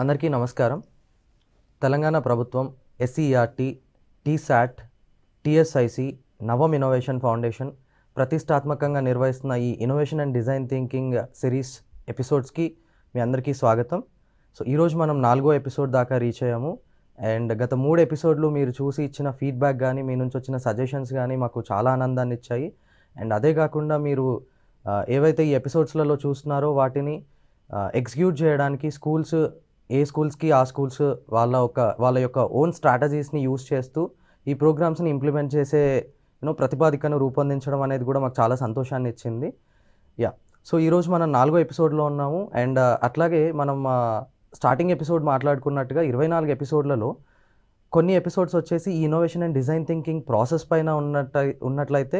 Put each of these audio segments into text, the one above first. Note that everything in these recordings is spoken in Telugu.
అందరికీ నమస్కారం. తెలంగాణ ప్రభుత్వం ఎస్ఈఆర్టీ టీశాట్ టీఎస్ఐసి నవం ఇన్నోవేషన్ ఫౌండేషన్ ప్రతిష్టాత్మకంగా నిర్వహిస్తున్న ఈ innovation and design thinking series ఎపిసోడ్స్కి మీ అందరికీ స్వాగతం. సో ఈరోజు మనం నాలుగో ఎపిసోడ్ దాకా రీచ్ అయ్యాము. అండ్ గత మూడు ఎపిసోడ్లు మీరు చూసి ఇచ్చిన ఫీడ్బ్యాక్ కానీ మీ నుంచి వచ్చిన సజెషన్స్ కానీ మాకు చాలా ఆనందాన్ని ఇచ్చాయి. అండ్ అదే కాకుండా మీరు ఏవైతే ఈ ఎపిసోడ్స్లలో చూస్తున్నారో వాటిని ఎగ్జిక్యూట్ చేయడానికి స్కూల్స్ ఏ స్కూల్స్కి ఆ స్కూల్స్ వాళ్ళ ఒక వాళ్ళ యొక్క ఓన్ స్ట్రాటజీస్ని యూస్ చేస్తూ ఈ ప్రోగ్రామ్స్ని ఇంప్లిమెంట్ చేసే యూనో ప్రతిపాదికను రూపొందించడం అనేది కూడా మాకు చాలా సంతోషాన్ని ఇచ్చింది. యా సో ఈరోజు మనం నాలుగో ఎపిసోడ్లో ఉన్నాము. అండ్ uh, అట్లాగే మనం uh, స్టార్టింగ్ ఎపిసోడ్ మాట్లాడుకున్నట్టుగా ఇరవై నాలుగు ఎపిసోడ్లలో కొన్ని ఎపిసోడ్స్ వచ్చేసి ఈ innovation and design thinking process పైన ఉన్నట్టు ఉన్నట్లయితే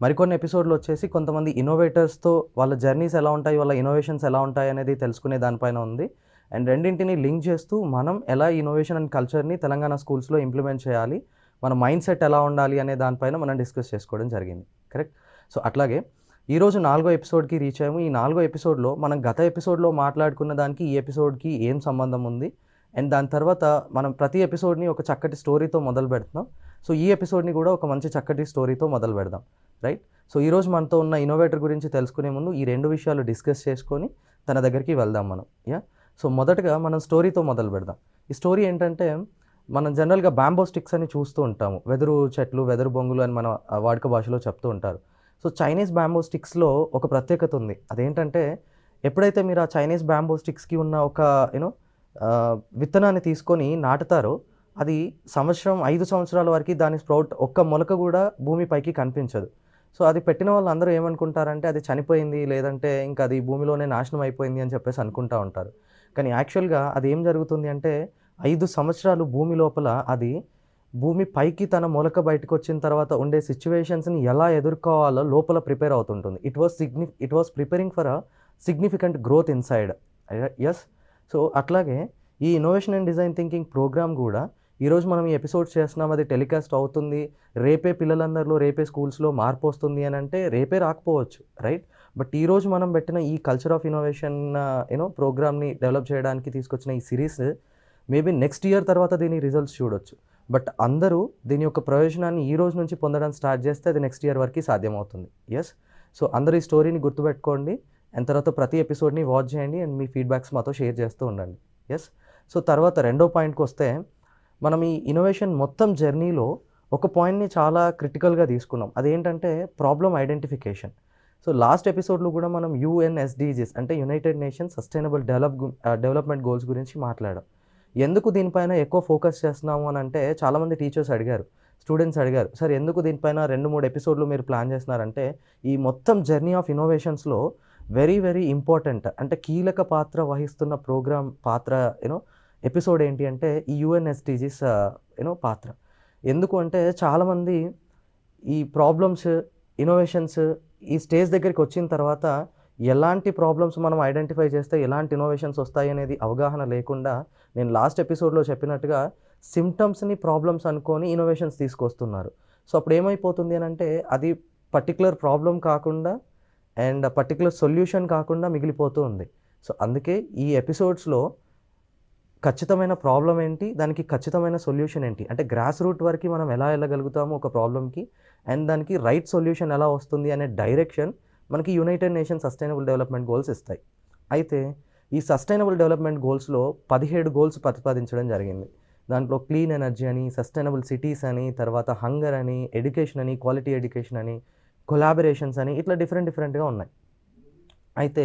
మరికొన్ని ఎపిసోడ్లు వచ్చేసి కొంతమంది ఇన్నోవేటర్స్తో వాళ్ళ జర్నీస్ ఎలా ఉంటాయి వాళ్ళ ఇన్నోవేషన్స్ ఎలా ఉంటాయి అనేది తెలుసుకునే దానిపైన ఉంది. అండ్ రెండింటిని లింక్ చేస్తూ మనం ఎలా ఇన్నోవేషన్ అండ్ కల్చర్ని తెలంగాణ స్కూల్స్లో ఇంప్లిమెంట్ చేయాలి మన మైండ్ సెట్ ఎలా ఉండాలి అనే దానిపైన మనం డిస్కస్ చేసుకోవడం జరిగింది. కరెక్ట్ సో అట్లాగే ఈరోజు నాలుగో ఎపిసోడ్కి రీచ్ అయ్యాము. ఈ నాలుగో ఎపిసోడ్లో మనం గత ఎపిసోడ్లో మాట్లాడుకున్న దానికి ఈ ఎపిసోడ్కి ఏం సంబంధం ఉంది? అండ్ దాని తర్వాత మనం ప్రతి ఎపిసోడ్ని ఒక చక్కటి స్టోరీతో మొదలు పెడుతున్నాం. సో ఈ ఎపిసోడ్ని కూడా ఒక మంచి చక్కటి స్టోరీతో మొదలు పెడదాం. రైట్ సో ఈరోజు మనతో ఉన్న ఇన్నోవేటర్ గురించి తెలుసుకునే ముందు ఈ రెండు విషయాలు డిస్కస్ చేసుకొని తన దగ్గరికి వెళ్దాం మనం. యా సో మొదటగా మనం స్టోరీతో మొదలు పెడదాం. ఈ స్టోరీ ఏంటంటే మనం జనరల్గా బ్యాంబో స్టిక్స్ అని చూస్తూ ఉంటాము. వెదురు చెట్లు వెదురు బొంగులు అని మన వాడుక భాషలో చెప్తూ ఉంటారు. సో చైనీస్ బ్యాంబో స్టిక్స్లో ఒక ప్రత్యేకత ఉంది. అదేంటంటే ఎప్పుడైతే మీరు ఆ చైనీస్ బ్యాంబో స్టిక్స్కి ఉన్న ఒక యూనో విత్తనాన్ని తీసుకొని నాటుతారో అది సంవత్సరం ఐదు సంవత్సరాల వరకు దాని స్ప్రౌట్ ఒక్క మొలక కూడా భూమిపైకి కనిపించదు. సో అది పెట్టిన వాళ్ళు అందరూ ఏమనుకుంటారంటే అది చనిపోయింది లేదంటే ఇంకా అది భూమిలోనే నాశనం అయిపోయింది అని చెప్పేసి అనుకుంటా ఉంటారు. కానీ యాక్చువల్గా అది ఏం జరుగుతుంది అంటే ఐదు సంవత్సరాలు భూమి లోపల అది భూమి పైకి తన మొలక బయటకు వచ్చిన తర్వాత ఉండే సిచ్యువేషన్స్ని ఎలా ఎదుర్కోవాలో లోపల ప్రిపేర్ అవుతుంటుంది. It was signi it was preparing for a significant growth inside yes so అట్లాగే ఈ innovation and design thinking program కూడా ఈరోజు మనం ఈ ఎపిసోడ్ చేస్తున్నాం. అది టెలికాస్ట్ అవుతుంది. రేపే పిల్లలందరిలో రేపే స్కూల్స్లో మార్పు వస్తుంది అని అంటే రేపే రాకపోవచ్చు రైట్ బట్ ఈరోజు మనం పెట్టిన ఈ culture of innovation you know ప్రోగ్రామ్ని డెవలప్ చేయడానికి తీసుకొచ్చిన ఈ సిరీస్ మేబీ నెక్స్ట్ ఇయర్ తర్వాత దీని రిజల్ట్స్ చూడొచ్చు. బట్ అందరూ దీని యొక్క ప్రయోజనాన్ని ఈ రోజు నుంచి పొందడం స్టార్ట్ చేస్తే అది నెక్స్ట్ ఇయర్ వరకు సాధ్యమవుతుంది. ఎస్ సో అందరూ ఈ స్టోరీని గుర్తుపెట్టుకోండి. అండ్ తర్వాత ప్రతి ఎపిసోడ్ని వాచ్ చేయండి అండ్ మీ ఫీడ్బ్యాక్స్ మాతో షేర్ చేస్తూ ఉండండి. ఎస్ సో తర్వాత రెండో పాయింట్కి వస్తే మనం ఈ ఇన్నోవేషన్ మొత్తం జర్నీలో ఒక పాయింట్ని చాలా క్రిటికల్గా తీసుకున్నాం. అదేంటంటే ప్రాబ్లమ్ ఐడెంటిఫికేషన్ సో లాస్ట్ ఎపిసోడ్లో కూడా మనం యుఎన్ఎస్డిజీస్ అంటే United Nations sustainable develop development goals గురించి మాట్లాడాం. ఎందుకు దీనిపైన ఎక్కువ ఫోకస్ చేస్తున్నాము అని అంటే చాలామంది టీచర్స్ అడిగారు స్టూడెంట్స్ అడిగారు సార్ ఎందుకు దీనిపైన రెండు మూడు ఎపిసోడ్లు మీరు ప్లాన్ చేస్తున్నారంటే ఈ మొత్తం జర్నీ ఆఫ్ ఇన్నోవేషన్స్లో వెరీ వెరీ ఇంపార్టెంట్ అంటే కీలక పాత్ర వహిస్తున్న ప్రోగ్రామ్ పాత్ర యూనో ఎపిసోడ్ ఏంటి అంటే ఈ యుఎన్ఎస్టీజీస్ యూనో పాత్ర. ఎందుకు అంటే చాలామంది ఈ ప్రాబ్లమ్స్ ఇన్నోవేషన్స్ ఈ స్టేజ్ దగ్గరికి వచ్చిన తర్వాత ఎలాంటి ప్రాబ్లమ్స్ మనం ఐడెంటిఫై చేస్తే ఎలాంటి ఇన్నోవేషన్స్ వస్తాయి అనేది అవగాహన లేకుండా నేను లాస్ట్ ఎపిసోడ్లో చెప్పినట్టుగా సిమ్టమ్స్ని ప్రాబ్లమ్స్ అనుకొని ఇన్నోవేషన్స్ తీసుకొస్తున్నారు. సో అప్పుడు ఏమైపోతుంది అని అంటే అది పర్టికులర్ ప్రాబ్లం కాకుండా అండ్ పర్టికులర్ సొల్యూషన్ కాకుండా మిగిలిపోతూ ఉంది. సో అందుకే ఈ ఎపిసోడ్స్లో ఖచ్చితమైన ప్రాబ్లం ఏంటి? దానికి ఖచ్చితమైన సొల్యూషన్ ఏంటి? అంటే గ్రాస్ రూట్ వరకు మనం ఎలా వెళ్ళగలుగుతాము ఒక ప్రాబ్లమ్కి అండ్ దానికి రైట్ సొల్యూషన్ ఎలా వస్తుంది అనే డైరెక్షన్ మనకి United Nation sustainable development goals ఇస్తాయి. అయితే ఈ సస్టైనబుల్ డెవలప్మెంట్ గోల్స్లో పదిహేడు గోల్స్ ప్రతిపాదించడం జరిగింది. దాంట్లో క్లీన్ ఎనర్జీ అని సస్టైనబుల్ సిటీస్ అని తర్వాత హంగర్ అని ఎడ్యుకేషన్ అని క్వాలిటీ ఎడ్యుకేషన్ అని కొలాబరేషన్స్ అని ఇట్లా డిఫరెంట్ డిఫరెంట్గా ఉన్నాయి. అయితే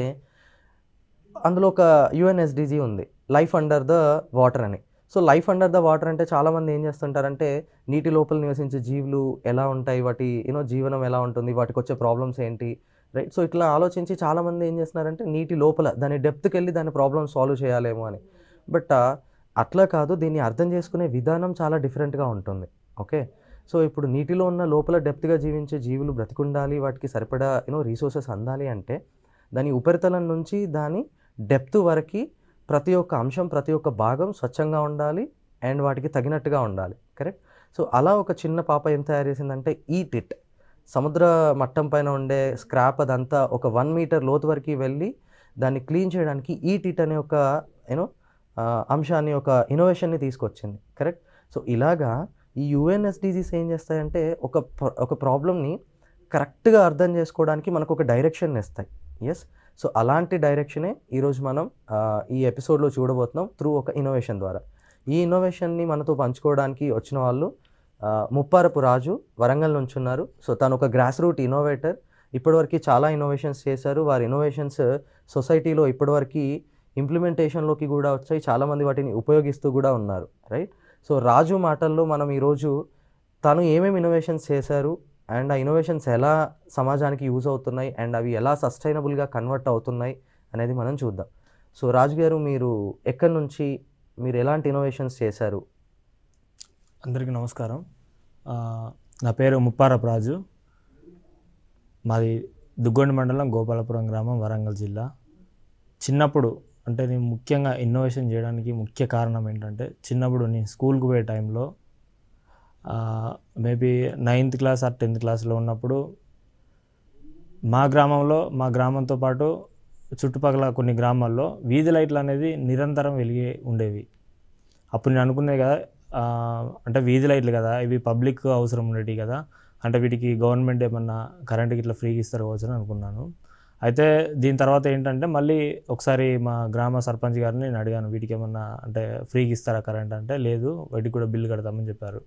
అందులో ఒక యుఎన్ఎస్డిజి ఉంది. లైఫ్ అండర్ ద వాటర్ అని. So life under the water అంటే చాలామంది ఏం చేస్తుంటారంటే నీటి లోపల నివసించే జీవులు ఎలా ఉంటాయి? వాటి యూనో జీవనం ఎలా ఉంటుంది? వాటికి వచ్చే ప్రాబ్లమ్స్ ఏంటి? రైట్ సో ఇట్లా ఆలోచించి చాలామంది ఏం చేస్తున్నారంటే నీటి లోపల దాని డెప్త్కి వెళ్ళి దాని ప్రాబ్లమ్ సాల్వ్ చేయాలేమో అని. బట్ uh, అట్లా కాదు దీన్ని అర్థం చేసుకునే విధానం చాలా డిఫరెంట్గా ఉంటుంది. ఓకే సో ఇప్పుడు నీటిలో ఉన్న లోపల డెప్త్గా జీవించే జీవులు బ్రతికుండాలి వాటికి సరిపడా యూనో రీసోర్సెస్ అందాలి అంటే దాని ఉపరితలం నుంచి దాని డెప్త్ వరకు ప్రతి ఒక్క అంశం ప్రతి ఒక్క భాగం స్వచ్ఛంగా ఉండాలి అండ్ వాటికి తగినట్టుగా ఉండాలి. కరెక్ట్? సో అలా ఒక చిన్న పాప ఏం తయారు చేసిందంటే ఈట్ ఇట్ సముద్ర మట్టం పైన ఉండే స్క్రాప్ అదంతా ఒక వన్ మీటర్ లోతు వరకు వెళ్ళి దాన్ని క్లీన్ చేయడానికి ఈట్ ఇట్ అనే ఒక యూనో అంశాన్ని ఒక ఇన్నోవేషన్ని తీసుకొచ్చింది. కరెక్ట్? సో ఇలాగా ఈ యుఎన్ఎస్డిజీస్ ఏం చేస్తాయంటే ఒక ఒక ప్రాబ్లమ్ని కరెక్ట్గా అర్థం చేసుకోవడానికి మనకు ఒక డైరెక్షన్ ఇస్తాయి. ఎస్ సో అలాంటి డైరెక్షనే ఈరోజు మనం ఈ ఎపిసోడ్లో చూడబోతున్నాం త్రూ ఒక ఇన్నోవేషన్ ద్వారా. ఈ ఇన్నోవేషన్ని మనతో పంచుకోవడానికి వచ్చిన వాళ్ళు ముప్పారపు రాజు వరంగల్ నుంచి ఉన్నారు సో తను ఒక గ్రాస్ రూట్ ఇన్నోవేటర్. ఇప్పటివరకు చాలా ఇన్నోవేషన్స్ చేశారు. వారి ఇన్నోవేషన్స్ సొసైటీలో ఇప్పటివరకు ఇంప్లిమెంటేషన్లోకి కూడా వచ్చాయి. చాలామంది వాటిని ఉపయోగిస్తూ కూడా ఉన్నారు రైట్? సో రాజు మాటల్లో మనం ఈరోజు తను ఏమేమి ఇన్నోవేషన్స్ చేశారు అండ్ ఆ ఇన్నోవేషన్స్ ఎలా సమాజానికి యూజ్ అవుతున్నాయి అండ్ అవి ఎలా సస్టైనబుల్గా కన్వర్ట్ అవుతున్నాయి అనేది మనం చూద్దాం. సో రాజు గారు మీరు ఎక్కడి నుంచి మీరు ఎలాంటి ఇన్నోవేషన్స్ చేశారు? అందరికీ నమస్కారం. నా పేరు ముప్పారపు రాజు. మాది దుగ్గొండి మండలం గోపాలపురం గ్రామం వరంగల్ జిల్లా. చిన్నప్పుడు అంటే నేను ముఖ్యంగా ఇన్నోవేషన్ చేయడానికి ముఖ్య కారణం ఏంటంటే చిన్నప్పుడు నేను స్కూల్కి పోయే టైంలో maybe ninth class or tenth క్లాస్లో ఉన్నప్పుడు మా గ్రామంలో మా గ్రామంతో పాటు చుట్టుపక్కల కొన్ని గ్రామాల్లో వీధి లైట్లు అనేది నిరంతరం వెలిగి ఉండేవి. అప్పుడు నేను అనుకునేది కదా అంటే వీధి లైట్లు కదా ఇవి పబ్లిక్ అవసరం ఉండేవి కదా అంటే వీటికి గవర్నమెంట్ ఏమన్నా కరెంట్కి ఇట్లా ఫ్రీగా ఇస్తారు కావచ్చు అని అనుకున్నాను. అయితే దీని తర్వాత ఏంటంటే మళ్ళీ ఒకసారి మా గ్రామ సర్పంచ్ గారిని నేను అడిగాను వీటికి ఏమన్నా అంటే ఫ్రీగా ఇస్తారా కరెంట్ అంటే లేదు వాటికి కూడా బిల్లు కడతామని చెప్పారు.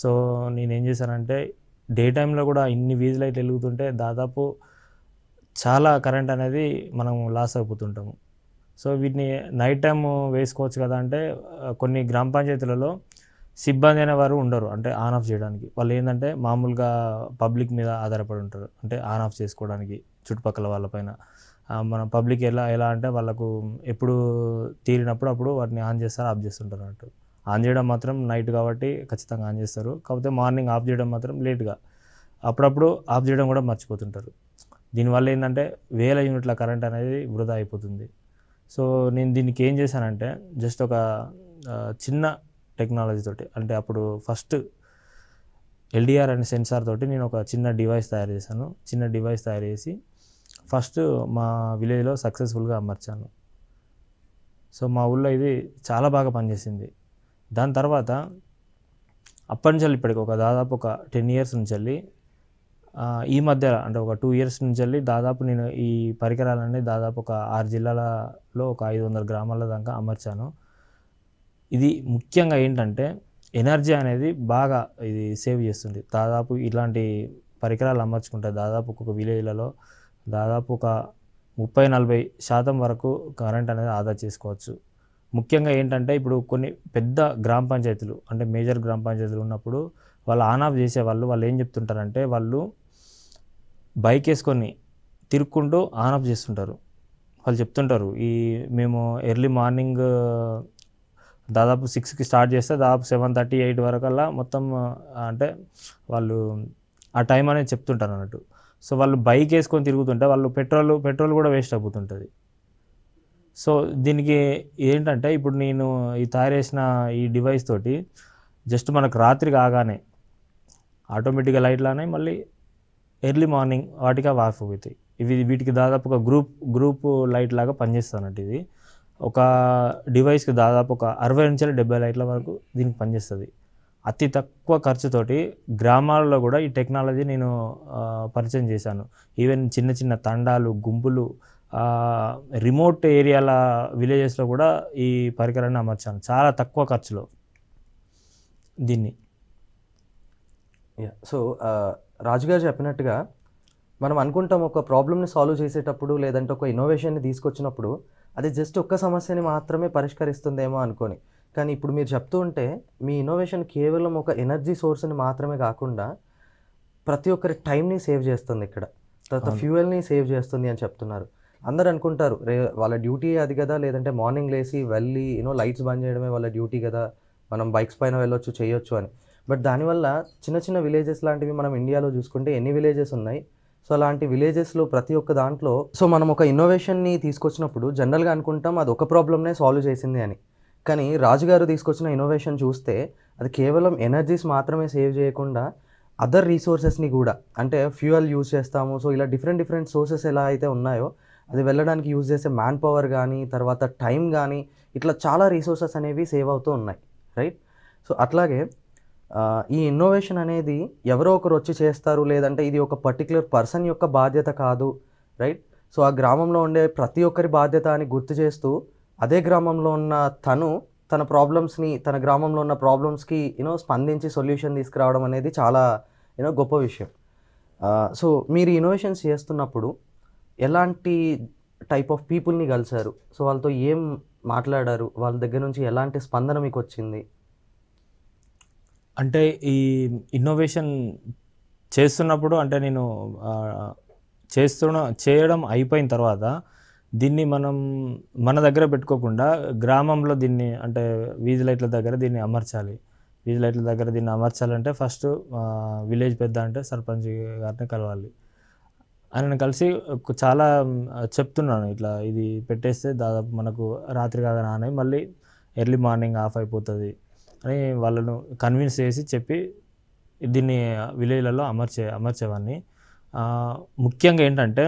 సో నేను ఏం చేశానంటే డే టైంలో కూడా ఇన్ని వీజ్ లైట్లు వెలుగుతుంటే దాదాపు చాలా కరెంట్ అనేది మనం లాస్ అయిపోతుంటాము. సో వీటిని నైట్ టైం వేసుకోవచ్చు కదా అంటే కొన్ని గ్రామ పంచాయతీలలో సిబ్బంది అనేవారు ఉండరు. అంటే ఆన్ ఆఫ్ చేయడానికి. వాళ్ళు ఏంటంటే మామూలుగా పబ్లిక్ మీద ఆధారపడి ఉంటారు. అంటే ఆన్ ఆఫ్ చేసుకోవడానికి చుట్టుపక్కల వాళ్ళపైన మన పబ్లిక్ ఎలా ఎలా అంటే వాళ్ళకు ఎప్పుడు తీరినప్పుడు అప్పుడు వాటిని ఆన్ చేస్తారు ఆఫ్ చేస్తుంటారు అన్నట్టు. ఆన్ చేయడం మాత్రం నైట్ కాబట్టి ఖచ్చితంగా ఆన్ చేస్తారు. కాకపోతే మార్నింగ్ ఆఫ్ చేయడం మాత్రం లేట్గా. అప్పుడప్పుడు ఆఫ్ చేయడం కూడా మర్చిపోతుంటారు. దీనివల్ల ఏంటంటే వేల యూనిట్ల కరెంట్ అనేది వృధా అయిపోతుంది. సో నేను దీనికి ఏం చేశానంటే జస్ట్ ఒక చిన్న టెక్నాలజీ తోటి అంటే అప్పుడు ఫస్ట్ ఎల్డిఆర్ అనే సెన్సార్ తోటి నేను ఒక చిన్న డివైస్ తయారు చేశాను. చిన్న డివైస్ తయారు చేసి ఫస్ట్ మా విలేజ్లో సక్సెస్ఫుల్గా అమర్చాను. సో మా ఊళ్ళో ఇది చాలా బాగా పనిచేసింది. దాని తర్వాత అప్పటి నుంచి వెళ్ళి ఇప్పటికి ఒక దాదాపు ఒక టెన్ ఇయర్స్ నుంచి వెళ్ళి ఈ మధ్య అంటే ఒక టూ ఇయర్స్ నుంచి వెళ్ళి దాదాపు నేను ఈ పరికరాలన్నీ దాదాపు ఒక ఆరు జిల్లాలలో ఒక ఐదు వందల గ్రామాల దాకా అమర్చాను. ఇది ముఖ్యంగా ఏంటంటే ఎనర్జీ అనేది బాగా ఇది సేవ్ చేస్తుంది. దాదాపు ఇలాంటి పరికరాలు అమర్చుకుంటే దాదాపు ఒక విలేజ్లలో దాదాపు ఒక ముప్పై నలభై శాతం వరకు కరెంట్ అనేది ఆదా చేసుకోవచ్చు. ముఖ్యంగా ఏంటంటే ఇప్పుడు కొన్ని పెద్ద గ్రామ పంచాయతీలు అంటే మేజర్ గ్రామ పంచాయతీలు ఉన్నప్పుడు వాళ్ళు ఆన్ ఆఫ్ చేసేవాళ్ళు వాళ్ళు ఏం చెప్తుంటారంటే వాళ్ళు బైక్ వేసుకొని తిరుక్కుంటూ ఆన్ ఆఫ్ చేస్తుంటారు. వాళ్ళు చెప్తుంటారు ఈ మేము ఎర్లీ మార్నింగ్ దాదాపు సిక్స్కి స్టార్ట్ చేస్తే దాదాపు సెవెన్ థర్టీ ఎయిట్ వరకల్లా మొత్తం అంటే వాళ్ళు ఆ టైం అనేది చెప్తుంటారు అన్నట్టు. సో వాళ్ళు బైక్ వేసుకొని తిరుగుతుంటే వాళ్ళు పెట్రోల్ పెట్రోల్ కూడా వేస్ట్ అయిపోతుంటుంది. సో దీనికి ఏంటంటే ఇప్పుడు నేను ఈ తయారు చేసిన ఈ డివైస్ తోటి జస్ట్ మనకు రాత్రి కాగానే ఆటోమేటిక్గా లైట్లు అనేవి మళ్ళీ ఎర్లీ మార్నింగ్ వాటికి అవి ఆఫ్ అవుతాయి ఇవి వీటికి దాదాపు ఒక గ్రూప్ గ్రూప్ లైట్ లాగా పనిచేస్తానట్టు ఇది. ఒక డివైస్కి దాదాపు ఒక అరవై నుంచి డెబ్బై లైట్ల వరకు దీనికి పనిచేస్తుంది. అతి తక్కువ ఖర్చుతోటి గ్రామాలలో కూడా ఈ టెక్నాలజీ నేను పరిచయం చేశాను. ఈవెన్ చిన్న చిన్న తండాలు గుంపులు రిమోట్ ఏరియాల విలేజెస్లో కూడా ఈ పరికరాన్ని అమర్చాను. చాలా తక్కువ ఖర్చులో దీన్ని. యా సో రాజుగారు చెప్పినట్టుగా మనం అనుకుంటాం ఒక ప్రాబ్లమ్ని సాల్వ్ చేసేటప్పుడు లేదంటే ఒక ఇన్నోవేషన్ని తీసుకొచ్చినప్పుడు అది జస్ట్ ఒక్క సమస్యని మాత్రమే పరిష్కరిస్తుందేమో అనుకొని. కానీ ఇప్పుడు మీరు చెప్తూ ఉంటే మీ ఇన్నోవేషన్ కేవలం ఒక ఎనర్జీ సోర్స్ని మాత్రమే కాకుండా ప్రతి ఒక్కరి టైంని సేవ్ చేస్తుంది ఇక్కడ. తర్వాత. ఫ్యూయల్ని సేవ్ చేస్తుంది అని చెప్తున్నారు. అందరు అనుకుంటారు రే వాళ్ళ డ్యూటీ అది కదా లేదంటే మార్నింగ్ లేసి వెళ్ళి యూనో లైట్స్ బంద్ చేయడమే వాళ్ళ డ్యూటీ కదా మనం బైక్స్ పైన వెళ్ళొచ్చు చేయొచ్చు అని. బట్ దానివల్ల చిన్న చిన్న విలేజెస్ లాంటివి మనం ఇండియాలో చూసుకుంటే ఎన్ని విలేజెస్ ఉన్నాయి? సో అలాంటి విలేజెస్లో ప్రతి ఒక్క దాంట్లో సో మనం ఒక ఇన్నోవేషన్ని తీసుకొచ్చినప్పుడు జనరల్గా అనుకుంటాం అది ఒక ప్రాబ్లమ్నే సాల్వ్ చేసింది అని. కానీ రాజుగారు తీసుకొచ్చిన ఇన్నోవేషన్ చూస్తే అది కేవలం ఎనర్జీస్ మాత్రమే సేవ్ చేయకుండా అదర్ రీసోర్సెస్ని కూడా అంటే ఫ్యూయల్ యూజ్ చేస్తాము సో ఇలా డిఫరెంట్ డిఫరెంట్ సోర్సెస్ ఎలా అయితే ఉన్నాయో అది వెళ్ళడానికి యూజ్ చేసే మ్యాన్ పవర్ కానీ తర్వాత టైం కానీ ఇట్లా చాలా రీసోర్సెస్ అనేవి సేవ్ అవుతూ ఉన్నాయి రైట్ సో అట్లాగే ఈ ఇన్నోవేషన్ అనేది ఎవరో ఒకరు వచ్చి చేస్తారు లేదంటే ఇది ఒక పర్టికులర్ పర్సన్ యొక్క బాధ్యత కాదు రైట్ సో ఆ గ్రామంలో ఉండే ప్రతి ఒక్కరి బాధ్యత అని గుర్తు చేస్తూ అదే గ్రామంలో ఉన్న తను తన ప్రాబ్లమ్స్ని తన గ్రామంలో ఉన్న ప్రాబ్లమ్స్కి యూనో స్పందించి సొల్యూషన్ తీసుకురావడం అనేది చాలా యూనో గొప్ప విషయం. సో మీరు ఇన్నోవేషన్స్ చేస్తున్నప్పుడు ఎలాంటి టైప్ ఆఫ్ పీపుల్ని కలిశారు? సో వాళ్ళతో ఏం మాట్లాడారు? వాళ్ళ దగ్గర నుంచి ఎలాంటి స్పందన మీకు వచ్చింది? అంటే ఈ ఇన్నోవేషన్ చేస్తున్నప్పుడు అంటే నేను చేస్తున్న చేయడం అయిపోయిన తర్వాత దీన్ని మనం మన దగ్గర పెట్టుకోకుండా గ్రామంలో దీన్ని అంటే వీధి లైట్ల దగ్గర దీన్ని అమర్చాలి. వీధి లైట్ల దగ్గర దీన్ని అమర్చాలంటే ఫస్ట్ విలేజ్ పెద్ద అంటే సర్పంచ్ గారిని కలవాలి. ఆయనను కలిసి చాలా చెప్తున్నాను. ఇట్లా ఇది పెట్టేస్తే దాదాపు మనకు రాత్రి కాగా నానే మళ్ళీ ఎర్లీ మార్నింగ్ ఆఫ్ అయిపోతుంది అని వాళ్ళను కన్విన్స్ చేసి చెప్పి దీన్ని విలేజ్లలో అమర్చే అమర్చేవాడిని ముఖ్యంగా ఏంటంటే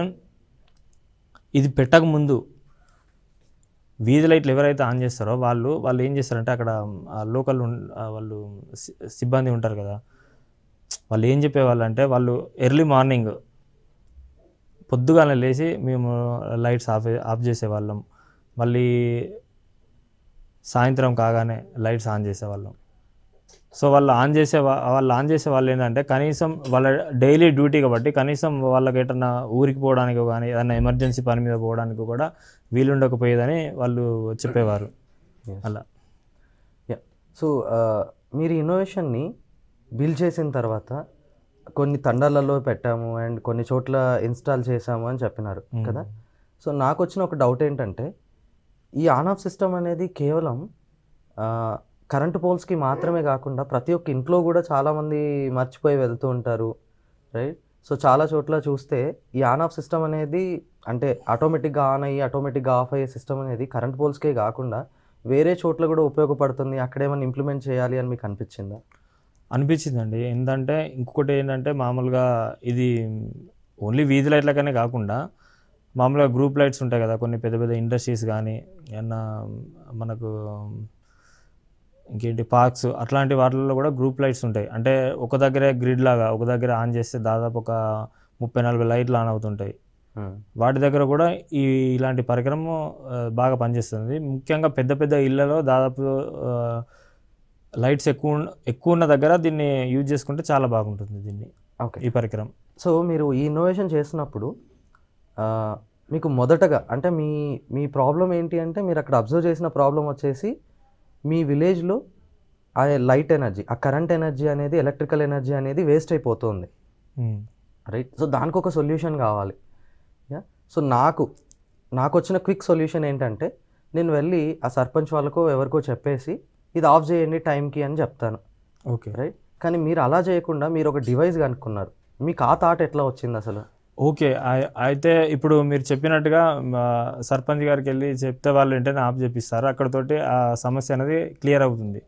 ఇది పెట్టకముందు వీధి లైట్లు ఎవరైతే ఆన్ చేస్తారో వాళ్ళు వాళ్ళు ఏం చేస్తారంటే అక్కడ లోకల్ వాళ్ళు సి- సిబ్బంది ఉంటారు కదా వాళ్ళు ఏం చెప్పేవాళ్ళు అంటే వాళ్ళు ఎర్లీ మార్నింగ్ పొద్దుగానే లేచి మేము లైట్స్ ఆఫ్ ఆఫ్ చేసేవాళ్ళం. మళ్ళీ సాయంత్రం కాగానే లైట్స్ ఆన్ చేసేవాళ్ళం. సో వాళ్ళు ఆన్ చేసే వాళ్ళు ఆన్ చేసే వాళ్ళు ఏంటంటే కనీసం వాళ్ళ డైలీ డ్యూటీ కాబట్టి కనీసం వాళ్ళకి ఎటన్నా ఊరికి పోవడానికి కానీ ఏదైనా ఎమర్జెన్సీ పని మీద పోవడానికి కూడా వీలుండకపోయేదని వాళ్ళు చెప్పేవారు. అలా. యా సో మీరు ఇన్నోవేషన్ని బిల్డ్ చేసిన తర్వాత కొన్ని తండాలలో పెట్టాము అండ్ కొన్ని చోట్ల ఇన్స్టాల్ చేసాము అని చెప్పినారు. కదా. సో నాకు వచ్చిన ఒక డౌట్ ఏంటంటే ఈ ఆన్ ఆఫ్ సిస్టమ్ అనేది కేవలం కరెంట్ పోల్స్కి మాత్రమే కాకుండా ప్రతి ఒక్క ఇంట్లో కూడా చాలామంది మర్చిపోయి వెళ్తూ ఉంటారు రైట్? సో చాలా చోట్ల చూస్తే ఈ ఆన్ ఆఫ్ సిస్టమ్ అనేది అంటే ఆటోమేటిక్గా ఆన్ అయ్యి ఆటోమేటిక్గా ఆఫ్ అయ్యే సిస్టమ్ అనేది కరెంట్ పోల్స్కే కాకుండా వేరే చోట్ల కూడా ఉపయోగపడుతుంది అక్కడ ఏమైనా ఇంప్లిమెంట్ చేయాలి అని మీకు అనిపించిందా? అనిపించిందండి. ఏంటంటే ఇంకొకటి ఏంటంటే మామూలుగా ఇది ఓన్లీ వీధి లైట్లకనే కాకుండా మామూలుగా గ్రూప్ లైట్స్ ఉంటాయి కదా కొన్ని పెద్ద పెద్ద ఇండస్ట్రీస్ కానీ ఏమన్నా మనకు ఇంకేంటి పార్క్స్ అట్లాంటి వాటిల్లో కూడా గ్రూప్ లైట్స్ ఉంటాయి. అంటే ఒక దగ్గరే గ్రిడ్ లాగా ఒక దగ్గర ఆన్ చేస్తే దాదాపు ఒక ముప్పై నలభై లైట్లు ఆన్ అవుతుంటాయి. వాటి దగ్గర కూడా ఈ ఇలాంటి పరికరం బాగా పనిచేస్తుంది. ముఖ్యంగా పెద్ద పెద్ద ఇళ్ళలో దాదాపు లైట్స్ ఎక్కువ ఎక్కువ ఉన్న దగ్గర దీన్ని యూజ్ చేసుకుంటే చాలా బాగుంటుంది దీన్ని. ఓకే. ఈ పరికరం. సో మీరు ఈ ఇన్నోవేషన్ చేస్తున్నప్పుడు ఆ, మీకు మొదటగా అంటే మీ మీ ప్రాబ్లం ఏంటి అంటే మీరు అక్కడ అబ్జర్వ్ చేసిన ప్రాబ్లం వచ్చేసి మీ విలేజ్లో ఆ లైట్ ఎనర్జీ ఆ కరెంట్ ఎనర్జీ అనేది ఎలక్ట్రికల్ ఎనర్జీ అనేది వేస్ట్ అయిపోతుంది. రైట్? సో దానికి ఒక సొల్యూషన్ కావాలి. యా? సో నాకు నాకు వచ్చిన క్విక్ సొల్యూషన్ ఏంటంటే నేను వెళ్ళి ఆ సర్పంచ్ వాళ్ళకో ఎవరికో చెప్పేసి ఇది ఆఫ్ చేయండి టైంకి అని చెప్తాను. ఓకే. రైట్? కానీ మీరు అలా చేయకుండా మీరు ఒక డివైస్ కనుక్కున్నారు. మీకు ఆ థాట్ ఎట్లా వచ్చింది అసలు? ఓకే. అయి- అయితే ఇప్పుడు మీరు చెప్పినట్టుగా సర్పంచ్ గారికి వెళ్ళి చెప్తే వాళ్ళు వెంటనే ఆఫ్ చేపిస్తారు. అక్కడతోటి ఆ సమస్య అనేది క్లియర్ అవుతుంది.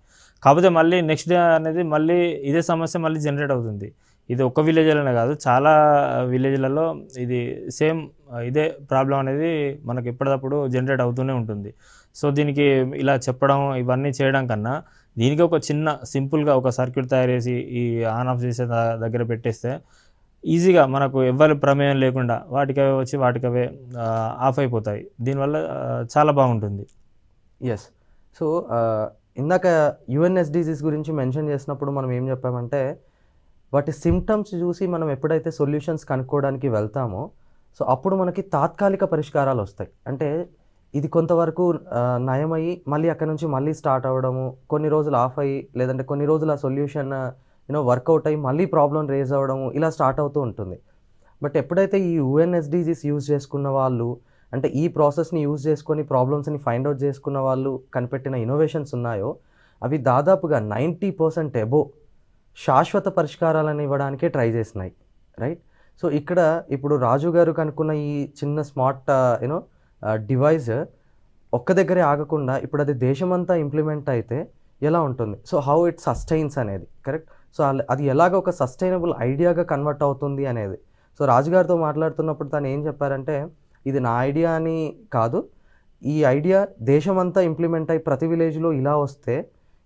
కాకపోతే మళ్ళీ నెక్స్ట్ డే అనేది మళ్ళీ ఇదే సమస్య మళ్ళీ జనరేట్ అవుతుంది. ఇది ఒక్క విలేజ్లోనే కాదు చాలా విలేజ్లలో ఇది సేమ్ ఇదే ప్రాబ్లం అనేది మనకి ఎప్పటికప్పుడు జనరేట్ అవుతూనే ఉంటుంది. సో దీనికి ఇలా చెప్పడం ఇవన్నీ చేయడం కన్నా దీనికి ఒక చిన్న సింపుల్గా ఒక సర్క్యూట్ తయారు చేసి ఈ ఆన్ ఆఫ్ చేసే దగ్గర పెట్టేస్తే ఈజీగా మనకు ఎవ్వరి ప్రమేయం లేకుండా వాటికవే వచ్చి వాటికవే ఆఫ్ అయిపోతాయి. దీనివల్ల చాలా బాగుంటుంది. ఎస్ సో ఇందాక యుఎన్ఎస్డిసిస్ గురించి మెన్షన్ చేసినప్పుడు మనం ఏం చెప్పామంటే వాటి సిమ్టమ్స్ చూసి మనం ఎప్పుడైతే సొల్యూషన్స్ కనుక్కోవడానికి వెళ్తామో సో అప్పుడు మనకి తాత్కాలిక పరిష్కారాలు వస్తాయి. అంటే ఇది కొంతవరకు నయమయ్యి మళ్ళీ అక్కడ నుంచి మళ్ళీ స్టార్ట్ అవ్వడము కొన్ని రోజులు ఆఫ్ అయ్యి లేదంటే కొన్ని రోజులు ఆ సొల్యూషన్ యూనో వర్కౌట్ అయ్యి మళ్ళీ ప్రాబ్లం రేజ్ అవ్వడము ఇలా స్టార్ట్ అవుతూ ఉంటుంది. బట్ ఎప్పుడైతే ఈ యుఎన్ఎస్డిజిస్ యూజ్ చేసుకున్న వాళ్ళు అంటే ఈ ప్రాసెస్ని యూజ్ చేసుకొని ప్రాబ్లమ్స్ని ఫైండ్ అవుట్ చేసుకున్న వాళ్ళు కనిపెట్టిన ఇన్నోవేషన్స్ ఉన్నాయో అవి దాదాపుగా నైంటీ పర్సెంట్ ఎబో శాశ్వత పరిష్కారాలను ఇవ్వడానికే ట్రై చేసినాయి రైట్? సో ఇక్కడ ఇప్పుడు రాజు గారు కనుక్కున్న ఈ చిన్న స్మార్ట్ యూనో డివైస్ ఒక్క దగ్గరే ఆగకుండా ఇప్పుడు అది దేశమంతా ఇంప్లిమెంట్ అయితే ఎలా ఉంటుంది? సో హౌ ఇట్ సస్టైన్స్ అనేది కరెక్ట్ సో అది ఎలాగ ఒక సస్టైనబుల్ ఐడియాగా కన్వర్ట్ అవుతుంది అనేది. సో రాజుగారితో మాట్లాడుతున్నప్పుడు తను ఏం చెప్పారంటే ఇది నా ఐడియా అని కాదు. ఈ ఐడియా దేశమంతా ఇంప్లిమెంట్ అయ్యి ప్రతి విలేజ్లో ఇలా వస్తే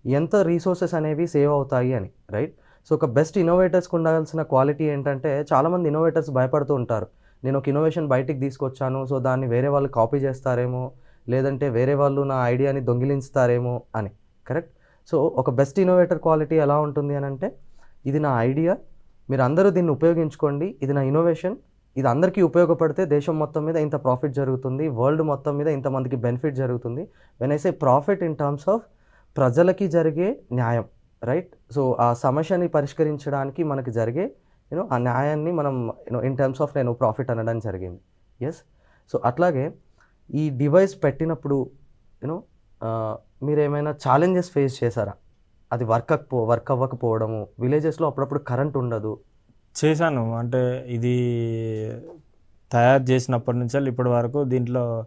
ఎంత రీసోర్సెస్ అనేవి సేవ్ అవుతాయి అని రైట్ సో ఒక బెస్ట్ ఇన్నోవేటర్స్కి ఉండాల్సిన క్వాలిటీ ఏంటంటే చాలామంది ఇన్నోవేటర్స్ భయపడుతూ ఉంటారు. నేను ఒక ఇన్నోవేషన్ బయటికి తీసుకొచ్చాను సో దాన్ని వేరే వాళ్ళు కాపీ చేస్తారేమో లేదంటే వేరే వాళ్ళు నా ఐడియాని దొంగిలించుతారేమో అని కరెక్ట్ సో ఒక బెస్ట్ ఇన్నోవేటర్ క్వాలిటీ ఎలా ఉంటుంది అని అంటే ఇది నా ఐడియా మీరు అందరూ దీన్ని ఉపయోగించుకోండి ఇది నా ఇన్నోవేషన్ ఇది అందరికీ ఉపయోగపడితే దేశం మొత్తం మీద ఇంత ప్రాఫిట్ జరుగుతుంది వరల్డ్ మొత్తం మీద ఇంతమందికి బెనిఫిట్ జరుగుతుంది. When I say profit in terms of ప్రజలకి జరిగే న్యాయం రైట్ సో ఆ సమస్యని పరిష్కరించడానికి మనకి జరిగే యూనో ఆ న్యాయాన్ని మనం you know in terms of నేను ప్రాఫిట్ అనడం జరిగింది. ఎస్ సో అట్లాగే ఈ డివైస్ పెట్టినప్పుడు యూనో మీరు ఏమైనా ఛాలెంజెస్ ఫేస్ చేశారా? అది వర్క్ పో వర్క్ అవ్వకపోవడము విలేజెస్లో అప్పుడప్పుడు కరెంట్ ఉండదు. చేశాను. అంటే ఇది తయారు చేసినప్పటి నుంచి ఇప్పటి వరకు దీంట్లో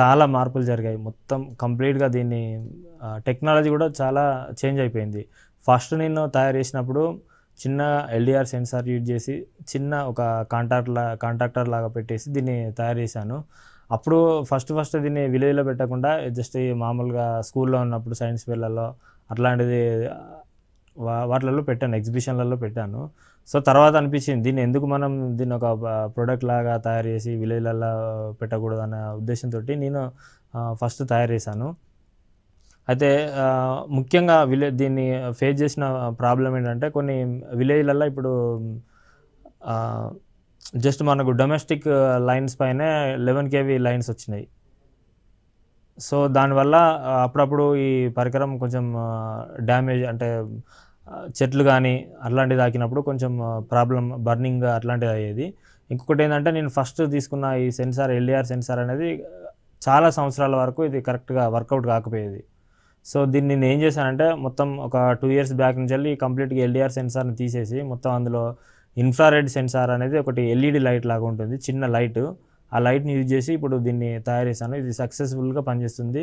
చాలా మార్పులు జరిగాయి. మొత్తం కంప్లీట్గా దీన్ని టెక్నాలజీ కూడా చాలా చేంజ్ అయిపోయింది. ఫస్ట్ నేను తయారు చేసినప్పుడు చిన్న ఎల్డిఆర్ సెన్సార్ యూజ్ చేసి చిన్న ఒక కాంటాక్ట్ లా కాంట్రాక్టర్ లాగా పెట్టేసి దీన్ని తయారు చేశాను. అప్పుడు ఫస్ట్ ఫస్ట్ దీన్ని విలేజ్లో పెట్టకుండా జస్ట్ ఈ మామూలుగా స్కూల్లో ఉన్నప్పుడు సైన్స్ ఫేర్లలో అట్లాంటిది వా- వాటిలలో పెట్టాను ఎగ్జిబిషన్లలో పెట్టాను. సో తర్వాత అనిపించింది దీన్ని ఎందుకు మనం దీన్ని ఒక ప్రోడక్ట్ లాగా తయారు చేసి విలేజ్లలో పెట్టకూడదు అన్న ఉద్దేశంతో నేను ఫస్ట్ తయారు చేశాను. అయితే ముఖ్యంగా విలే దీన్ని ఫేస్ చేసిన ప్రాబ్లం ఏంటంటే కొన్ని విలేజ్లలో ఇప్పుడు జస్ట్ మనకు డొమెస్టిక్ లైన్స్ పైనే లెవెన్ కేవీ లైన్స్ వచ్చినాయి. సో దానివల్ల అప్పుడప్పుడు ఈ పరికరం కొంచెం డ్యామేజ్ అంటే చెట్లు కానీ అట్లాంటివి తాకినప్పుడు కొంచెం ప్రాబ్లం బర్నింగ్ అట్లాంటిది అయ్యేది. ఇంకొకటి ఏంటంటే నేను ఫస్ట్ తీసుకున్న ఈ సెన్సార్ ఎల్ఈఆర్ సెన్సార్ అనేది చాలా సంవత్సరాల వరకు ఇది కరెక్ట్గా వర్కౌట్ కాకపోయేది. సో దీన్ని నేను ఏం చేశానంటే మొత్తం ఒక టూ ఇయర్స్ బ్యాక్ నుంచి వెళ్ళి కంప్లీట్గా ఎల్డిఆర్ సెన్సార్ని తీసేసి మొత్తం అందులో ఇన్ఫ్రారెడ్ సెన్సార్ అనేది ఒకటి ఎల్ఈడి లైట్ లాగా ఉంటుంది చిన్న లైట్ ఆ లైట్ని యూజ్ చేసి ఇప్పుడు దీన్ని తయారు చేశాను. ఇది సక్సెస్ఫుల్గా పనిచేస్తుంది.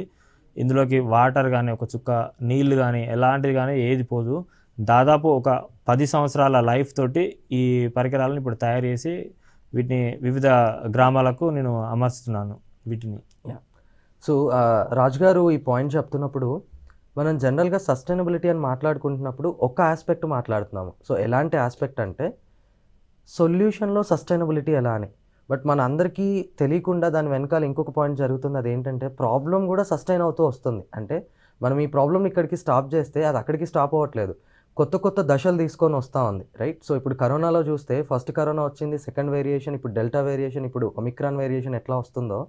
ఇందులోకి వాటర్ కానీ ఒక చుక్క నీళ్ళు కానీ ఎలాంటిది కానీ ఏది పోదు. దాదాపు ఒక పది సంవత్సరాల లైఫ్ తోటి ఈ పరికరాలను ఇప్పుడు తయారు చేసి వీటిని వివిధ గ్రామాలకు నేను అమర్చుతున్నాను వీటిని. సో రాజుగారు రాజు గారు ఈ పాయింట్ చెప్తున్నప్పుడు మనం జనరల్గా సస్టైనబిలిటీ అని మాట్లాడుకుంటున్నప్పుడు ఒక ఆస్పెక్ట్ మాట్లాడుతున్నాము. సో ఎలాంటి ఆస్పెక్ట్ అంటే సొల్యూషన్లో సస్టైనబిలిటీ ఎలా అని. బట్ మన అందరికీ తెలియకుండా దాని వెనకాల ఇంకొక పాయింట్ జరుగుతుంది. అదేంటంటే ప్రాబ్లం కూడా సస్టైన్ అవుతూ వస్తుంది. అంటే మనం ఈ ప్రాబ్లమ్ని ఇక్కడికి స్టాప్ చేస్తే అది అక్కడికి స్టాప్ అవ్వట్లేదు. కొత్త కొత్త దశలు తీసుకొని వస్తూ ఉంది. రైట్? సో ఇప్పుడు కరోనాలో చూస్తే ఫస్ట్ కరోనా వచ్చింది సెకండ్ వేరియేషన్ ఇప్పుడు డెల్టా వేరియేషన్ ఇప్పుడు ఒమిక్రాన్ వేరియేషన్ ఎట్లా వస్తుందో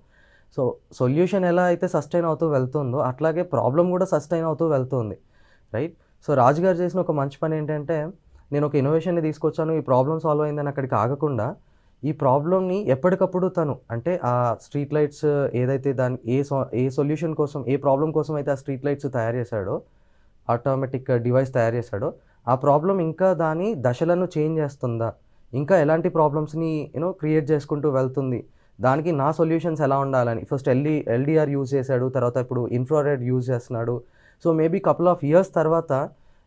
సో సొల్యూషన్ ఎలా అయితే సస్టైన్ అవుతూ వెళ్తుందో అట్లాగే ప్రాబ్లం కూడా సస్టైన్ అవుతూ వెళ్తుంది రైట్? సో రాజు గారు చేసిన ఒక మంచి పని ఏంటంటే నేను ఒక ఇన్నోవేషన్ని తీసుకొచ్చాను ఈ ప్రాబ్లం సాల్వ్ అయిందని అక్కడికి ఆగకుండా ఈ ప్రాబ్లమ్ని ఎప్పటికప్పుడు తను అంటే ఆ స్ట్రీట్ లైట్స్ ఏదైతే దాని ఏ సో ఏ సొల్యూషన్ కోసం ఏ ప్రాబ్లం కోసం అయితే ఆ స్ట్రీట్ లైట్స్ తయారు చేశాడో ఆటోమేటిక్ డివైస్ తయారు చేశాడో ఆ ప్రాబ్లం ఇంకా దాని దశలను చేంజ్ చేస్తుందా? ఇంకా ఎలాంటి ప్రాబ్లమ్స్ని యూనో క్రియేట్ చేసుకుంటూ వెళ్తుంది? దానికి నా సొల్యూషన్స్ ఎలా ఉండాలని. ఫస్ట్ ఎల్డి ఎల్డిఆర్ యూజ్ చేశాడు తర్వాత ఇప్పుడు ఇన్ఫ్రారెడ్ యూజ్ చేస్తున్నాడు. So maybe couple of years తర్వాత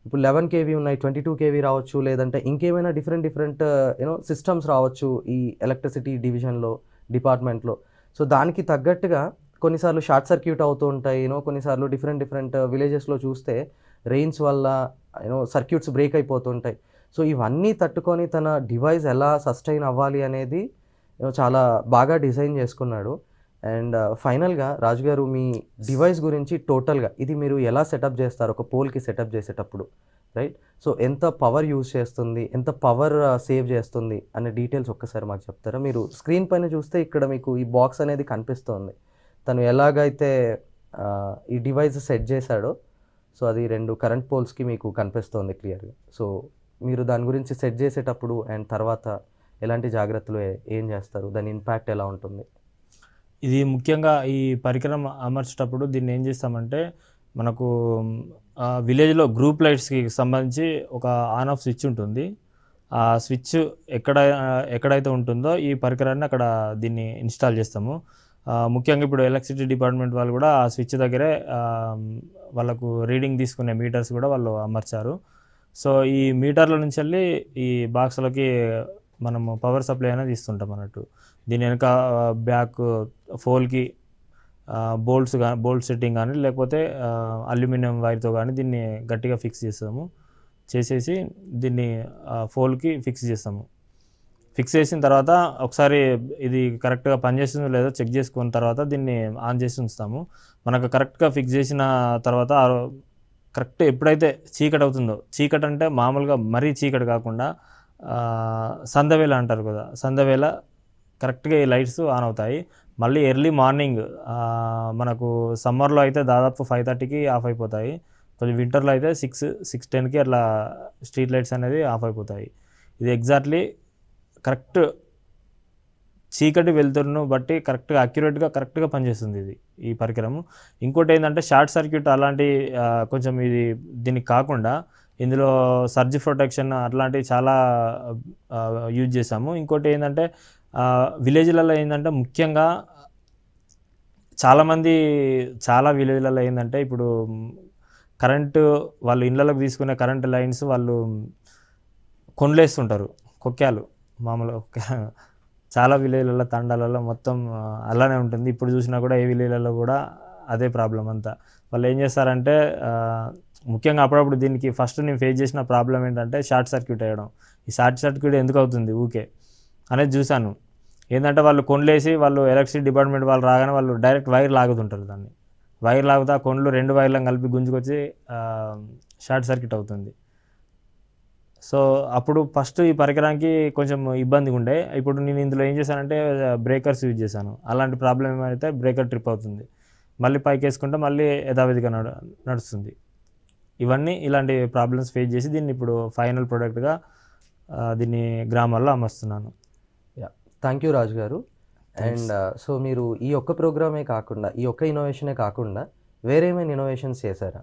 ఇప్పుడు లెవెన్ కేవీ ఉన్నాయి ట్వంటీ టూ కేవీ రావచ్చు లేదంటే ఇంకేమైనా డిఫరెంట్ డిఫరెంట్ యూనో సిస్టమ్స్ రావచ్చు ఈ ఎలక్ట్రిసిటీ డివిజన్లో డిపార్ట్మెంట్లో సో దానికి తగ్గట్టుగా కొన్నిసార్లు షార్ట్ సర్క్యూట్ అవుతూ ఉంటాయి యూనో కొన్నిసార్లు డిఫరెంట్ డిఫరెంట్ విలేజెస్లో చూస్తే రెయిన్స్ వల్ల యూనో సర్క్యూట్స్ బ్రేక్ అయిపోతుంటాయి సో ఇవన్నీ తట్టుకొని తన డివైస్ ఎలా సస్టైన్ అవ్వాలి అనేది చాలా బాగా డిజైన్ చేసుకున్నాడు. అండ్ ఫైనల్గా రాజు గారు మీ డివైస్ గురించి టోటల్గా ఇది మీరు ఎలా సెటప్ చేస్తారు? ఒక పోల్కి సెటప్ చేసేటప్పుడు రైట్? సో ఎంత పవర్ యూజ్ చేస్తుంది? ఎంత పవర్ సేవ్ చేస్తుంది? అనే డీటెయిల్స్ ఒక్కసారి మాకు చెప్తారా? మీరు స్క్రీన్ పైన చూస్తే ఇక్కడ మీకు ఈ బాక్స్ అనేది కనిపిస్తుంది. తను ఎలాగైతే ఈ డివైస్ సెట్ చేశాడో సో అది రెండు కరెంట్ పోల్స్కి మీకు కనిపిస్తుంది క్లియర్గా. సో మీరు దాని గురించి సెట్ చేసేటప్పుడు అండ్ తర్వాత ఎలాంటి జాగ్రత్తలు ఏం చేస్తారు? దాని ఇంపాక్ట్ ఎలా ఉంటుంది? ఇది ముఖ్యంగా ఈ పరికరం అమర్చేటప్పుడు దీన్ని ఏం చేస్తామంటే మనకు విలేజ్లో గ్రూప్ లైట్స్కి సంబంధించి ఒక ఆన్ ఆఫ్ స్విచ్ ఉంటుంది. ఆ స్విచ్ ఎక్కడ ఎక్కడైతే ఉంటుందో ఈ పరికరాన్ని అక్కడ దీన్ని ఇన్స్టాల్ చేస్తాము. ముఖ్యంగా ఇప్పుడు ఎలక్ట్రిసిటీ డిపార్ట్మెంట్ వాళ్ళు కూడా ఆ స్విచ్ దగ్గరే వాళ్ళకు రీడింగ్ తీసుకునే మీటర్స్ కూడా వాళ్ళు అమర్చారు. సో ఈ మీటర్ల నుంచి వెళ్ళి ఈ బాక్స్లోకి మనము పవర్ సప్లై అనేది ఇస్తుంటాం అన్నట్టు. దీని వెనక బ్యాక్ ఫోల్కి బోల్ట్స్ కానీ బోల్ట్ సెట్టింగ్ కానీ లేకపోతే అల్యూమినియం వైర్తో కానీ దీన్ని గట్టిగా ఫిక్స్ చేస్తాము. చేసేసి దీన్ని ఫోల్కి ఫిక్స్ చేస్తాము. ఫిక్స్ చేసిన తర్వాత ఒకసారి ఇది కరెక్ట్గా పనిచేస్తుందో లేదో చెక్ చేసుకున్న తర్వాత దీన్ని ఆన్ చేసి ఉంచుతాము. మనకు కరెక్ట్గా ఫిక్స్ చేసిన తర్వాత కరెక్ట్ ఎప్పుడైతే చీకటి అవుతుందో చీకటి అంటే మామూలుగా మరీ చీకటి కాకుండా సందవేళ అంటారు కదా సందవేళ కరెక్ట్గా ఈ లైట్స్ ఆన్ అవుతాయి. మళ్ళీ ఎర్లీ మార్నింగ్ మనకు సమ్మర్లో అయితే దాదాపు ఫైవ్ థర్టీకి ఆఫ్ అయిపోతాయి. కొంచెం వింటర్లో అయితే సిక్స్ సిక్స్ టెన్కి అట్లా స్ట్రీట్ లైట్స్ అనేది ఆఫ్ అయిపోతాయి. ఇది ఎగ్జాక్ట్లీ కరెక్ట్ చీకటి వెలుతురును బట్టి కరెక్ట్గా అక్యురేట్గా కరెక్ట్గా పనిచేస్తుంది ఇది ఈ పరికరము. ఇంకోటి ఏంటంటే షార్ట్ సర్క్యూట్ అలాంటి కొంచెం ఇది దీనికి కాకుండా ఇందులో సర్జ్ ప్రొటెక్షన్ అట్లాంటివి చాలా యూజ్ చేసాము ఇంకోటి ఏంటంటే విలేజ్లలో ఏంటంటే ముఖ్యంగా చాలామంది చాలా విలేజ్లలో ఏంటంటే ఇప్పుడు కరెంటు వాళ్ళు ఇళ్ళలోకి తీసుకునే కరెంటు లైన్స్ వాళ్ళు కొండలేస్తుంటారు కొక్కాలు. మామూలు చాలా విలేజ్లలో తండాలలో మొత్తం అలానే ఉంటుంది. ఇప్పుడు చూసినా కూడా ఏ విలేజ్లలో కూడా అదే ప్రాబ్లం అంతా. వాళ్ళు ఏం చేస్తారంటే ముఖ్యంగా అప్పుడప్పుడు దీనికి ఫస్ట్ నేను ఫేస్ చేసిన ప్రాబ్లం ఏంటంటే షార్ట్ సర్క్యూట్ అయ్యడం ఈ షార్ట్ సర్క్యూట్ ఎందుకు అవుతుంది ఊకే? అనేది చూశాను. ఏంటంటే వాళ్ళు కొండలేసి వాళ్ళు ఎలక్ట్రిసిటీ డిపార్ట్మెంట్ వాళ్ళు రాగానే వాళ్ళు డైరెక్ట్ వైర్ లాగుతుంటారు దాన్ని. వైర్ లాగుతా కొండలు రెండు వైర్లను కలిపి గుంజుకొచ్చి షార్ట్ సర్క్యూట్ అవుతుంది. సో అప్పుడు ఫస్ట్ ఈ పరికరానికి కొంచెం ఇబ్బందిగా ఉండే. ఇప్పుడు నేను ఇందులో ఏం చేశానంటే బ్రేకర్స్ యూజ్ చేశాను. అలాంటి ప్రాబ్లం ఏమైతే బ్రేకర్ ట్రిప్ అవుతుంది. మళ్ళీ పైకి వేసుకుంటే మళ్ళీ యథావిధిగా నడుస్తుంది. ఇవన్నీ ఇలాంటి ప్రాబ్లమ్స్ ఫేస్ చేసి దీన్ని ఇప్పుడు ఫైనల్ ప్రోడక్ట్గా దీన్ని గ్రామాల్లో అమ్మస్తున్నాను thank you Raju garu. And so మీరు ఈ ఒక్క ప్రోగ్రామే కాకుండా ఈ ఒక్క ఇన్నోవేషనే కాకుండా వేరేమైనా ఇన్నోవేషన్స్ చేశారా?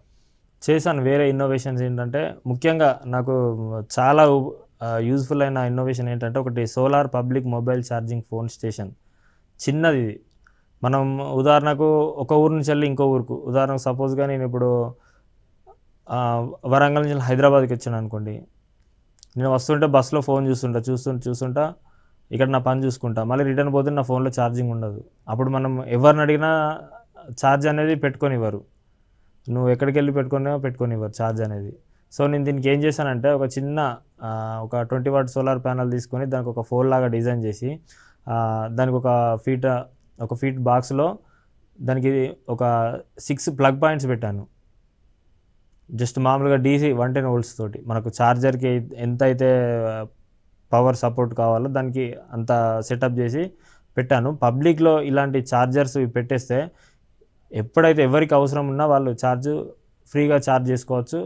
చేశాను. వేరే ఇన్నోవేషన్స్ ఏంటంటే ముఖ్యంగా నాకు చాలా యూజ్ఫుల్ అయిన ఇన్నోవేషన్ ఏంటంటే ఒకటి solar public mobile charging phone station చిన్నది మనం ఉదాహరణకు ఒక ఊరు నుంచి వెళ్ళి ఇంకో ఊరుకు. ఉదాహరణకు సపోజ్గా నేను ఇప్పుడు వరంగల్ నుంచి హైదరాబాద్కి వచ్చాను అనుకోండి. నేను వస్తుంటే బస్సులో ఫోన్ చూస్తుంటా చూస్తుంటా చూస్తుంటా ఇక్కడ నా పని చూసుకుంటా. మళ్ళీ రిటర్న్ పోతే నా ఫోన్లో ఛార్జింగ్ ఉండదు. అప్పుడు మనం ఎవరిని అడిగినా ఛార్జ్ అనేది పెట్టుకొని ఇవ్వరు నువ్వు ఎక్కడికి వెళ్ళి పెట్టుకున్నా పెట్టుకొని ఇవ్వరు ఛార్జ్ అనేది. సో నేను దీనికి ఏం చేశానంటే ఒక చిన్న ఒక ట్వంటీ వాట్ సోలార్ ప్యానల్ తీసుకొని దానికి ఒక ఫోన్ లాగా డిజైన్ చేసి దానికి ఒక ఫీట్ ఒక ఫీట్ బాక్స్లో దానికి ఒక సిక్స్ ప్లగ్ పాయింట్స్ పెట్టాను. జస్ట్ మామూలుగా డీసీ వన్ టెన్ వోల్ట్స్ తోటి మనకు ఛార్జర్కి ఎంత అయితే పవర్ సపోర్ట్ కావాలో దానికి అంత సెటప్ చేసి పెట్టాను. పబ్లిక్లో ఇలాంటి ఛార్జర్స్ పెట్టేస్తే ఎప్పుడైతే ఎవరికి అవసరం ఉన్నా వాళ్ళు ఛార్జ్ ఫ్రీగా ఛార్జ్ చేసుకోవచ్చు.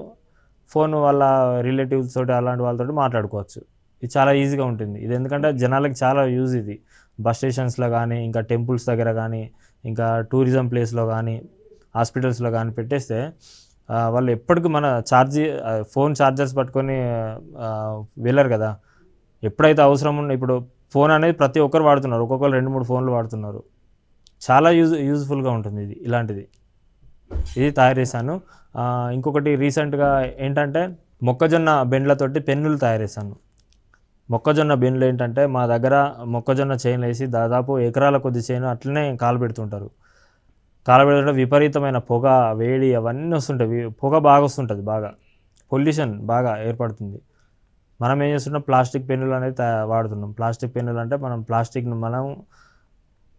ఫోన్ వాళ్ళ రిలేటివ్స్ తోటి అలాంటి వాళ్ళతో మాట్లాడుకోవచ్చు. ఇది చాలా ఈజీగా ఉంటుంది. ఇది ఎందుకంటే జనాలకి చాలా యూజ్ ఇది. బస్ స్టేషన్స్లో కానీ ఇంకా టెంపుల్స్ దగ్గర కానీ ఇంకా టూరిజం ప్లేస్లో కానీ హాస్పిటల్స్లో కానీ పెట్టేస్తే వాళ్ళు ఎప్పటికీ మన ఛార్జీ ఫోన్ ఛార్జర్స్ పట్టుకొని వెళ్ళరు కదా. ఎప్పుడైతే అవసరం ఉన్న ఇప్పుడు ఫోన్ అనేది ప్రతి ఒక్కరు వాడుతున్నారు. ఒక్కొక్కరు రెండు మూడు ఫోన్లు వాడుతున్నారు. చాలా యూజ్ యూజ్ఫుల్గా ఉంటుంది ఇది ఇలాంటిది. ఇది తయారు చేశాను. ఇంకొకటి రీసెంట్గా ఏంటంటే మొక్కజొన్న బెండ్లతోటి పెన్నులు తయారు చేశాను. మొక్కజొన్న బెండ్లు ఏంటంటే మా దగ్గర మొక్కజొన్న చైన్లు వేసి దాదాపు ఎకరాల కొద్ది చైన్ అట్లనే కాలు పెడుతుంటారు. కాలు విపరీతమైన పొగ వేడి అవన్నీ వస్తుంటాయి. పొగ బాగా వస్తుంటుంది బాగా. పొల్యూషన్ బాగా ఏర్పడుతుంది. మనం ఏం చేస్తున్నాం? ప్లాస్టిక్ పెన్నులు అనేది తయా- వాడుతున్నాం. ప్లాస్టిక్ పెన్నులు అంటే మనం ప్లాస్టిక్ను మనం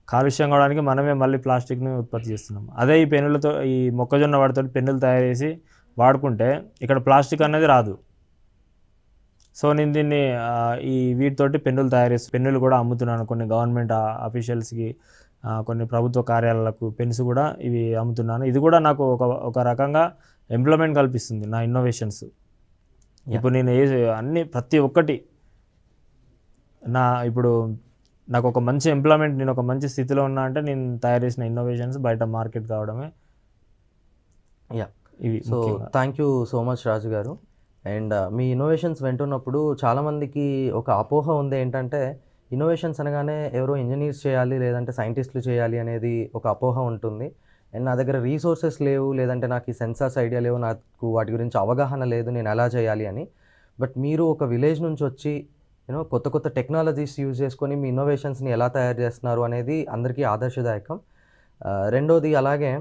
కాలుష్యం కావడానికి మనమే మళ్ళీ ప్లాస్టిక్ని ఉత్పత్తి చేస్తున్నాం. అదే ఈ పెన్నులతో ఈ మొక్కజొన్న వాటితో పెన్నులు తయారు చేసి వాడుకుంటే ఇక్కడ ప్లాస్టిక్ అనేది రాదు. సో నేను దీన్ని ఈ వీటితోటి పెన్నులు తయారు చేసి పెన్నులు కూడా అమ్ముతున్నాను. కొన్ని గవర్నమెంట్ ఆఫీషియల్స్కి కొన్ని ప్రభుత్వ కార్యాలయాలకు పెన్స్ కూడా ఇవి అమ్ముతున్నాను. ఇది కూడా నాకు ఒక ఒక రకంగా ఎంప్లాయ్మెంట్ కల్పిస్తుంది నా ఇన్నోవేషన్స్. ఇప్పుడు నేను ఏ అన్ని ప్రతి ఒక్కటి నా ఇప్పుడు నాకు ఒక మంచి ఎంప్లాయ్మెంట్ నేను ఒక మంచి స్థితిలో ఉన్నా అంటే నేను తయారు చేసిన ఇన్నోవేషన్స్ బయట మార్కెట్ కావడమే యా. ఇవి so thank you so much Raju garu. And me innovations వింటున్నప్పుడు చాలామందికి ఒక అపోహ ఉంది ఏంటంటే ఇన్నోవేషన్స్ అనగానే ఎవరో ఇంజనీర్స్ చేయాలి లేదంటే సైంటిస్టులు చేయాలి అనేది ఒక అపోహ ఉంటుంది. అండ్ నా దగ్గర రీసోర్సెస్ లేవు లేదంటే నాకు ఈ సెన్సార్స్ ఐడియా లేవు నాకు వాటి గురించి అవగాహన లేదు నేను ఎలా చేయాలి అని. బట్ మీరు ఒక విలేజ్ నుంచి వచ్చి యూనో కొత్త కొత్త టెక్నాలజీస్ యూజ్ చేసుకొని మీ ఇన్నోవేషన్స్ని ఎలా తయారు చేస్తున్నారు అనేది అందరికీ ఆదర్శదాయకం. రెండోది అలాగే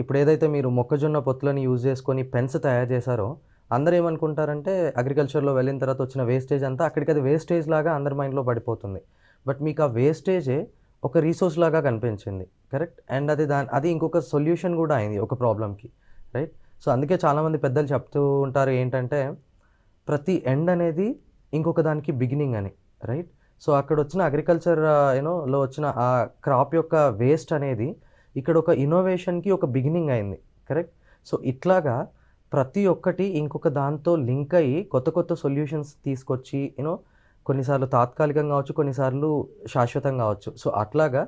ఇప్పుడు ఏదైతే మీరు మొక్కజొన్న పొత్తులని యూజ్ చేసుకొని పెన్స్ తయారు చేశారో అందరూ ఏమనుకుంటారంటే అగ్రికల్చర్లో వెళ్ళిన తర్వాత వచ్చిన వేస్టేజ్ అంతా అక్కడికి అది వేస్టేజ్ లాగా అందరి మైండ్లో పడిపోతుంది. బట్ మీకు ఆ వేస్టేజే ఒక రీసోర్స్ లాగా కనిపించింది. కరెక్ట్ అండ్ అది దాని అది ఇంకొక సొల్యూషన్ కూడా అయింది ఒక ప్రాబ్లంకి రైట్ సో అందుకే చాలామంది పెద్దలు చెప్తూ ఉంటారు ఏంటంటే ప్రతి ఎండ్ అనేది ఇంకొక దానికి బిగినింగ్ అని. రైట్ సో అక్కడ వచ్చిన అగ్రికల్చర్ యూనోలో uh, వచ్చిన ఆ క్రాప్ యొక్క వేస్ట్ అనేది ఇక్కడ ఒక ఇన్నోవేషన్కి ఒక బిగినింగ్ అయింది. కరెక్ట్ సో ఇట్లాగా ప్రతి ఒక్కటి ఇంకొక దాంతో లింక్ అయ్యి కొత్త కొత్త సొల్యూషన్స్ తీసుకొచ్చి యూనో కొన్నిసార్లు తాత్కాలికంగా కావచ్చు కొన్నిసార్లు శాశ్వతంగా కావచ్చు. సో అట్లాగా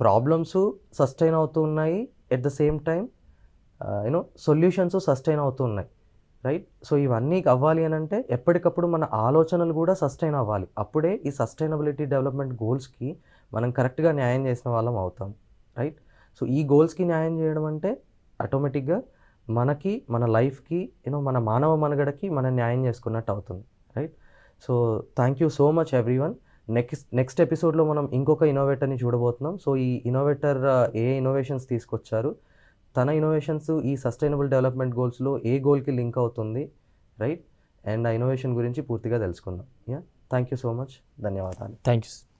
ప్రాబ్లమ్స్ సస్టైన్ అవుతూ ఉన్నాయి. At the same time you know solutions sustain అవుతూ ఉన్నాయి. రైట్ సో ఇవన్నీ అవ్వాలి అని అంటే ఎప్పటికప్పుడు మన ఆలోచనలు కూడా సస్టైన్ అవ్వాలి. అప్పుడే ఈ సస్టైనబిలిటీ డెవలప్మెంట్ గోల్స్కి మనం కరెక్ట్గా న్యాయం చేసిన వాళ్ళం అవుతాం. రైట్ సో ఈ గోల్స్కి న్యాయం చేయడం అంటే ఆటోమేటిక్గా మనకి మన లైఫ్కి యూనో మన మానవ మనుగడకి మనం న్యాయం చేసుకున్నట్టు అవుతుంది right so thank you so much everyone next next ఎపిసోడ్లో మనం ఇంకొక ఇన్నోవేటర్ని చూడబోతున్నాం. సో ఈ ఇన్నోవేటర్ ఏ ఇన్నోవేషన్స్ తీసుకొచ్చారు? తన ఇన్నోవేషన్స్ ఈ సస్టైనబుల్ డెవలప్మెంట్ గోల్స్లో ఏ గోల్కి లింక్ అవుతుంది రైట్ అండ్ ఆ ఇన్నోవేషన్ గురించి పూర్తిగా తెలుసుకుందాం. Yeah thank you so much ధన్యవాదాలు. Thank you